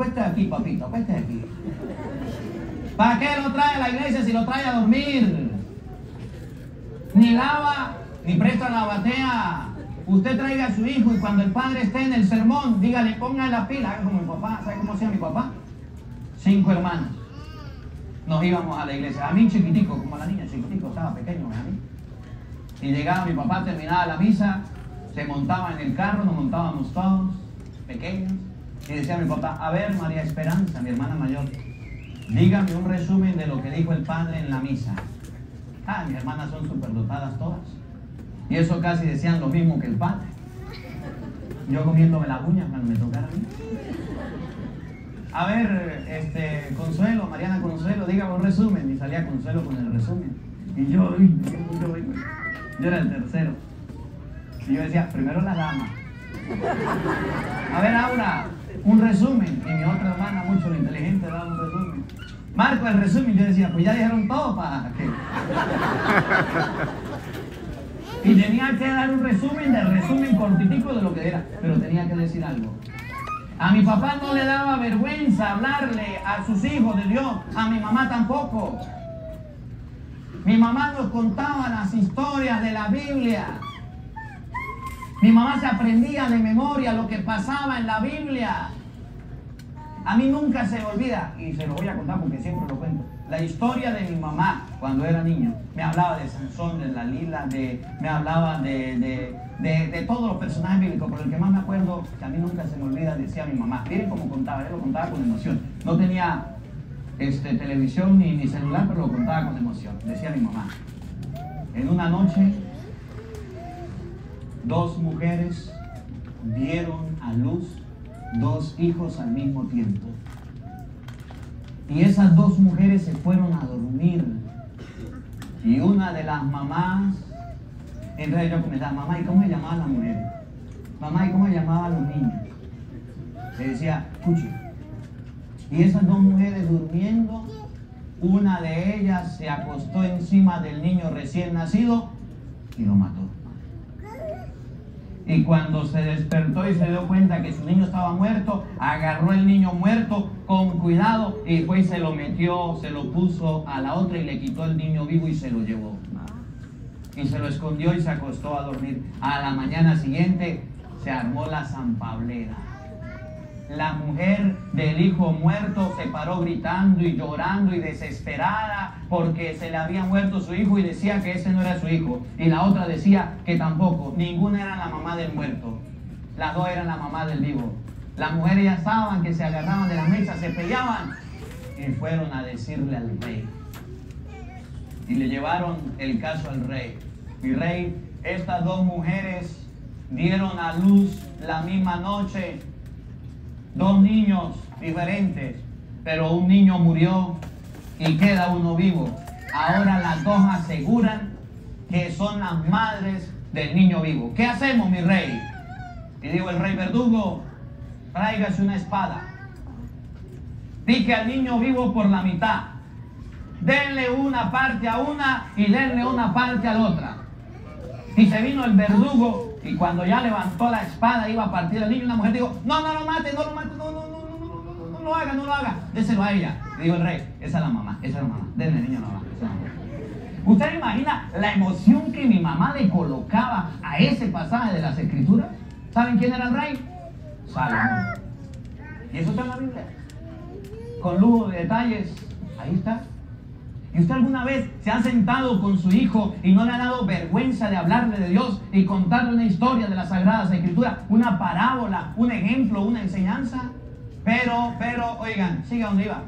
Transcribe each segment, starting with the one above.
acueste aquí, papito, acueste aquí. ¿Para qué lo trae a la iglesia si lo trae a dormir? Ni lava, ni presta la batea. Usted traiga a su hijo y cuando el padre esté en el sermón, dígale, ponga la pila, haga como mi papá. ¿Sabe cómo hacía mi papá? Cinco hermanos. Nos íbamos a la iglesia. A mí chiquitico, como la niña, chiquitico, estaba pequeño a mí. Y llegaba mi papá, terminaba la misa, se montaba en el carro, nos montábamos todos, pequeños. Y decía mi papá, a ver, María Esperanza, mi hermana mayor, dígame un resumen de lo que dijo el padre en la misa. Ah, mis hermanas son superdotadas todas. Y eso casi decían lo mismo que el padre. Yo comiéndome las uñas cuando me tocara a mí. A ver, este, Consuelo, Mariana Consuelo, dígame un resumen. Y salía Consuelo con el resumen. Y yo, yo, yo, yo era el tercero. Y yo decía, primero la dama. A ver, Aura, un resumen. Y mi otra hermana, mucho lo inteligente, daba un resumen. Marco, el resumen. Yo decía, pues ya dijeron todo para que. Y tenía que dar un resumen del resumen cortitico de lo que era, pero tenía que decir algo. A mi papá no le daba vergüenza hablarle a sus hijos de Dios, a mi mamá tampoco. Mi mamá nos contaba las historias de la Biblia. Mi mamá se aprendía de memoria lo que pasaba en la Biblia. A mí nunca se me olvida, y se lo voy a contar porque siempre lo cuento, la historia de mi mamá cuando era niño. Me hablaba de Sansón, de la Lila, de, me hablaba de, de, de, todos los personajes bíblicos, pero el que más me acuerdo, que a mí nunca se me olvida, decía mi mamá. Miren cómo contaba, él lo contaba con emoción. No tenía este, televisión ni, ni celular, pero lo contaba con emoción. Decía mi mamá, en una noche, dos mujeres dieron a luz dos hijos al mismo tiempo. Y esas dos mujeres se fueron a dormir. Y una de las mamás, entonces yo comenzaba, mamá, ¿y cómo se llamaban las mujeres? Mamá, ¿y cómo se llamaban los niños? Le decía, escuche. Y esas dos mujeres durmiendo, una de ellas se acostó encima del niño recién nacido y lo mató. Y cuando se despertó y se dio cuenta que su niño estaba muerto, agarró el niño muerto con cuidado y fue y se lo metió, se lo puso a la otra y le quitó el niño vivo y se lo llevó. Y se lo escondió y se acostó a dormir. A la mañana siguiente se armó la zampablera. La mujer del hijo muerto se paró gritando y llorando y desesperada porque se le había muerto su hijo y decía que ese no era su hijo. Y la otra decía que tampoco. Ninguna era la mamá del muerto. Las dos eran la mamá del vivo. Las mujeres ya estaban que se agarraban de la mesa, se peleaban y fueron a decirle al rey. Y le llevaron el caso al rey. Mi rey, estas dos mujeres dieron a luz la misma noche dos niños diferentes, pero un niño murió y queda uno vivo. Ahora las dos aseguran que son las madres del niño vivo. ¿Qué hacemos, mi rey? Y digo el rey verdugo, tráigase una espada. Pique al niño vivo por la mitad. Denle una parte a una y denle una parte a la otra. Y se vino el verdugo y cuando ya levantó la espada, iba a partir al niño, una mujer dijo, no, no lo mate, no lo mate, no, no, no, no, no, no, no lo haga, no lo haga, déselo a ella. Le dijo el rey, esa es la mamá, esa es la mamá, denle al niño a la mamá, esa es la mamá. ¿Usted imagina la emoción que mi mamá le colocaba a ese pasaje de las escrituras? ¿Saben quién era el rey? Salomón. Y eso está en la Biblia. Con lujo de detalles, ahí está. ¿Y usted alguna vez se ha sentado con su hijo y no le ha dado vergüenza de hablarle de Dios y contarle una historia de las Sagradas Escrituras, una parábola, un ejemplo, una enseñanza? Pero, pero, oigan, siga donde iba.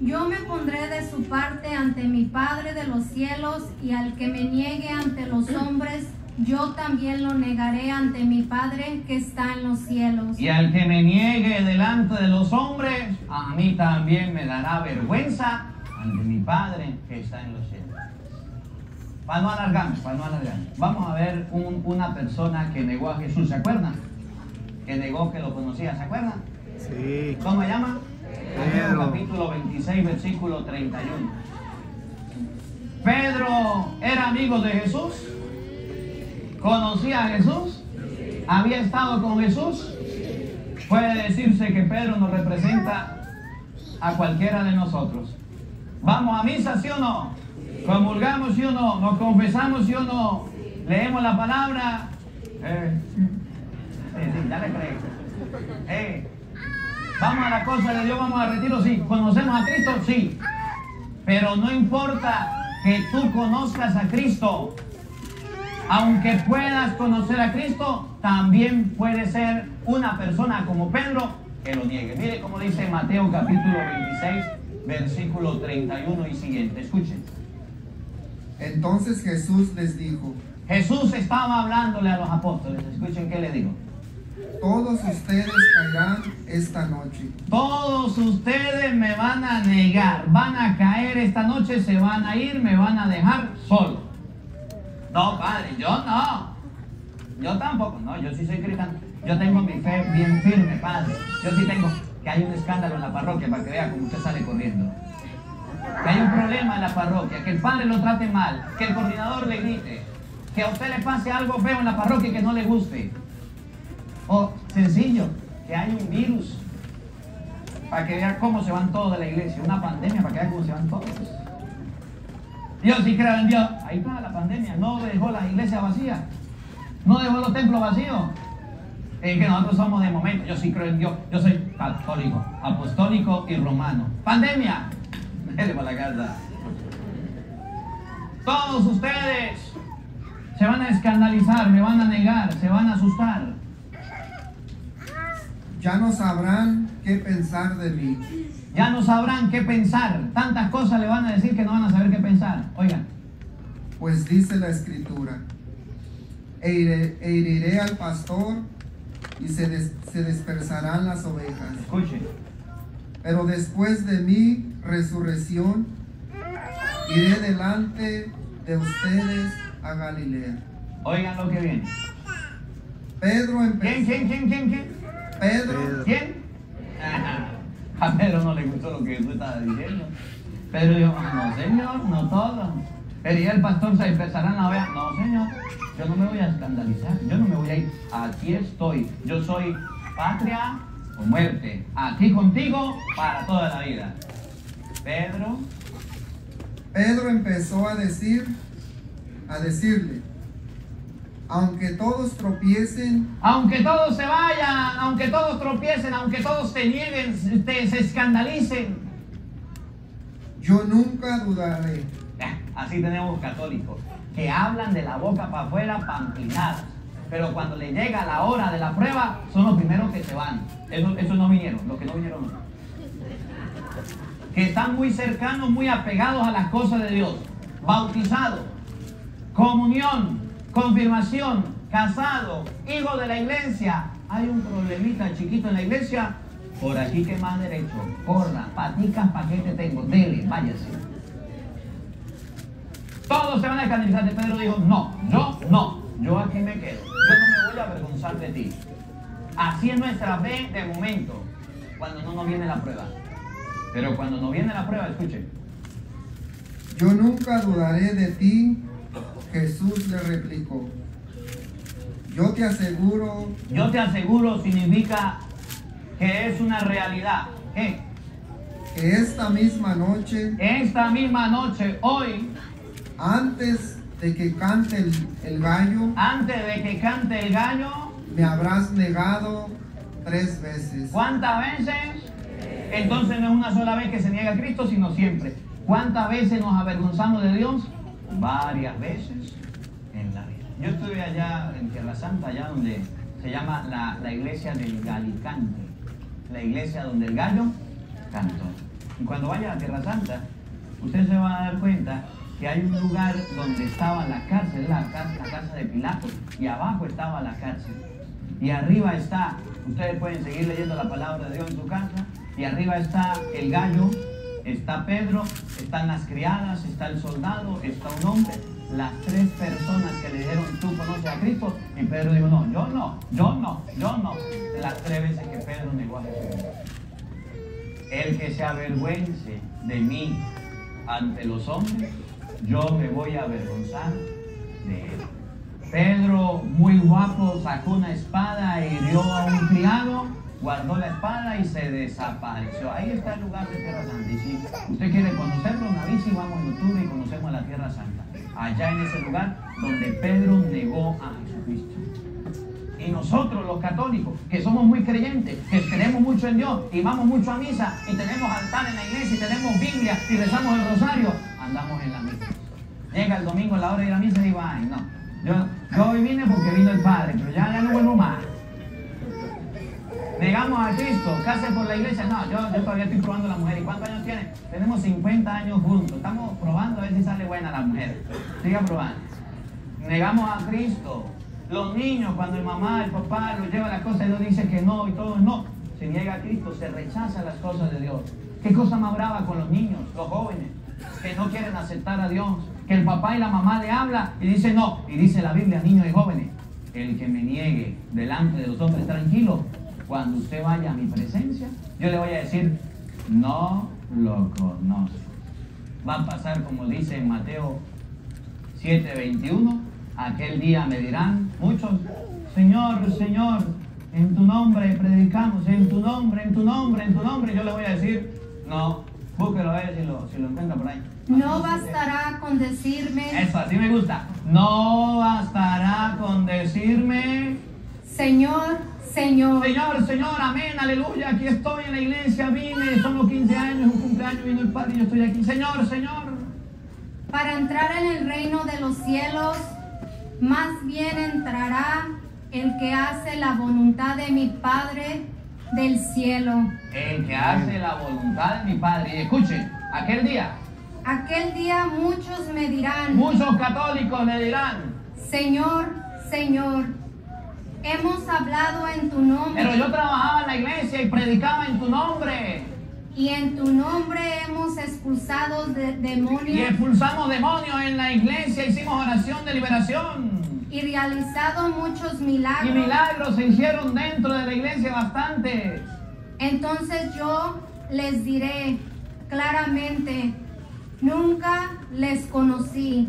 Yo me pondré de su parte ante mi Padre de los cielos y al que me niegue ante los hombres, yo también lo negaré ante mi Padre que está en los cielos. Y al que me niegue delante de los hombres, a mí también me dará vergüenza ante mi Padre que está en los cielos. Para no alargarnos, para no alargarnos. Vamos a ver un- una persona que negó a Jesús, ¿se acuerdan? Que negó que lo conocía, ¿se acuerdan? Sí. ¿Cómo se llama? Pedro. capítulo 26, versículo 31. Pedro era amigo de Jesús, conocía a Jesús, había estado con Jesús. Puede decirse que Pedro nos representa a cualquiera de nosotros. ¿Vamos a misa, sí o no? ¿Comulgamos, sí o no? ¿Nos confesamos, sí o no? ¿Leemos la palabra? Eh. Eh, ¿Vamos a la cosa de Dios? ¿Vamos a retiro? Sí. ¿Conocemos a Cristo? Sí. Pero no importa que tú conozcas a Cristo. Aunque puedas conocer a Cristo, también puede ser una persona como Pedro que lo niegue. Mire cómo dice Mateo capítulo 26, versículo 31 y siguiente. Escuchen. Entonces Jesús les dijo, Jesús estaba hablándole a los apóstoles. Escuchen qué le dijo. todos ustedes caerán esta noche, Todos ustedes me van a negar, van a caer esta noche, se van a ir, me van a dejar solo. No, padre, yo no. Yo tampoco, no, yo sí soy cristiano. Yo tengo mi fe bien firme, padre. Yo sí tengo que hay un escándalo en la parroquia para que vea cómo usted sale corriendo. Que hay un problema en la parroquia, que el padre lo trate mal, que el coordinador le grite, que a usted le pase algo feo en la parroquia y que no le guste. O sencillo, que hay un virus para que vea cómo se van todos de la iglesia, una pandemia para que vea cómo se van todos. Yo sí creo en Dios. Ahí está la pandemia, no dejó las iglesias vacías, no dejó los templos vacíos. Es que nosotros somos de momento, yo sí creo en Dios, yo soy católico, apostólico y romano. Pandemia, vete para la casa. Todos ustedes se van a escandalizar, me van a negar, se van a asustar. ya no sabrán qué pensar de mí. Ya no sabrán qué pensar. Tantas cosas le van a decir que no van a saber qué pensar. Oigan, Pues dice la escritura, e iré, e heriré al pastor y se, des- se dispersarán las ovejas. escuchen. Pero después de mi resurrección, iré delante de ustedes a Galilea. Oigan lo que viene. Pedro ¿Quién, empezó. quién, quién, quién, quién? Pedro, ¿Quién? A Pedro no le gustó lo que Jesús estaba diciendo. Pedro dijo, no señor, no todo. Pero ya el pastor se empezará a ver. No señor, yo no me voy a escandalizar, yo no me voy a ir. Aquí estoy, yo soy patria o muerte. Aquí contigo para toda la vida. Pedro, Pedro empezó a decir, a decirle, aunque todos tropiecen, aunque todos se vayan, aunque todos tropiecen, aunque todos te nieguen, te, se escandalicen, yo nunca dudaré. Así tenemos católicos que hablan de la boca para afuera pamplinadas. Pero cuando le llega la hora de la prueba, son los primeros que se van. Esos, esos no vinieron, los que no vinieron no. Que están muy cercanos, muy apegados a las cosas de Dios. Bautizado, comunión, confirmación, casado, hijo de la iglesia. Hay un problemita chiquito en la iglesia. Por aquí que más derecho. Corra, paticas, paquete tengo. Dele, váyase. Todos se van a escandalizar de Pedro dijo, no, yo no, yo aquí me quedo. Yo no me voy a avergonzar de ti. Así es nuestra fe de momento, cuando no nos viene la prueba. Pero cuando nos viene la prueba, escuche, Yo nunca dudaré de ti, Jesús le replicó. Yo te aseguro yo te aseguro significa que es una realidad. ¿Qué? que esta misma noche, Esta misma noche, hoy, antes de que cante el, el gallo, antes de que cante el gallo, me habrás negado tres veces. ¿Cuántas veces? Entonces no es una sola vez que se niega a Cristo, sino siempre. ¿Cuántas veces nos avergonzamos de Dios? Varias veces en la vida. Yo estuve allá en Tierra Santa, allá donde se llama la, la iglesia del Galicante. La iglesia donde el gallo cantó. Y cuando vaya a Tierra Santa, usted se va a dar cuenta que hay un lugar donde estaba la cárcel, la, la casa de Pilato, y abajo estaba la cárcel. Y arriba está, ustedes pueden seguir leyendo la palabra de Dios en su casa, y arriba está el gallo, está Pedro, están las criadas, está el soldado, está un hombre, las tres personas que le dijeron, tú conoces a Cristo, y Pedro dijo, no, yo no, yo no, yo no. Las tres veces que Pedro negó a Jesús. El que se avergüence de mí ante los hombres, yo me voy a avergonzar de él. Pedro, muy guapo, sacó una espada e hirió a un criado, guardó la espada y se desapareció. Ahí está el lugar de Tierra Santa. Y si usted quiere conocerlo, avisa y vamos en octubre y conocemos la Tierra Santa. Allá en ese lugar donde Pedro negó a Jesucristo. Y nosotros los católicos, que somos muy creyentes, que creemos mucho en Dios y vamos mucho a misa y tenemos altar en la iglesia y tenemos Biblia y rezamos el rosario, andamos en la misa. Llega el domingo a la hora de ir a misa y digo, ay, no. Yo, yo hoy vine porque vino el Padre, pero ya, ya no vuelvo más. Negamos a Cristo, case por la iglesia. No, yo, yo todavía estoy probando a la mujer. ¿Y cuántos años tiene? Tenemos 50 años juntos. Estamos probando a ver si sale buena la mujer. Siga probando. Negamos a Cristo. Los niños, cuando el mamá, el papá los lleva las cosas no dice que no y todo no, se niega a Cristo, se rechaza las cosas de Dios. ¿Qué cosa más brava con los niños, los jóvenes, que no quieren aceptar a Dios? Que el papá y la mamá le habla y dice no. Y dice la Biblia, niños y jóvenes, el que me niegue delante de los hombres tranquilo, cuando usted vaya a mi presencia, yo le voy a decir, no lo conozco. Va a pasar como dice en Mateo 7:21, aquel día me dirán muchos, Señor, Señor, en tu nombre predicamos, en tu nombre, en tu nombre, en tu nombre. Yo le voy a decir, no, búsquelo a ver si lo, si lo encuentra por ahí. No bastará con decirme, Eso, así me gusta. No bastará con decirme, Señor, Señor. Señor, Señor, amén, aleluya, aquí estoy en la iglesia, vine, son los 15 años, un cumpleaños, vino el Padre y yo estoy aquí. Señor, Señor. Para entrar en el reino de los cielos, más bien entrará el que hace la voluntad de mi Padre del cielo. El que hace la voluntad de mi Padre. Y escuchen, aquel día, Aquel día muchos me dirán, muchos católicos le dirán, Señor, Señor, hemos hablado en tu nombre pero yo trabajaba en la iglesia y predicaba en tu nombre. y en tu nombre hemos expulsado de- Y demonios expulsamos demonios en la iglesia, hicimos oración de liberación. Y realizado muchos Y milagros. milagros se hicieron dentro de la iglesia bastante. Entonces yo les diré claramente, nunca les conocí.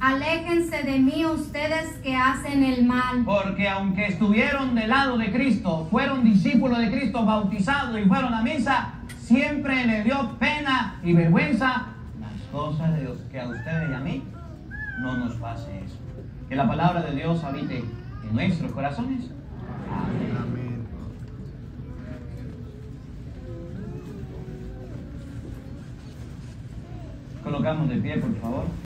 Aléjense de mí ustedes que hacen el mal. Porque aunque estuvieron del lado de Cristo, fueron discípulos de Cristo, bautizados y fueron a misa, siempre le dio pena y vergüenza las cosas de Dios. Que a ustedes y a mí no nos pase eso. Que la palabra de Dios habite en nuestros corazones. Amén. Colocamos de pie, por favor.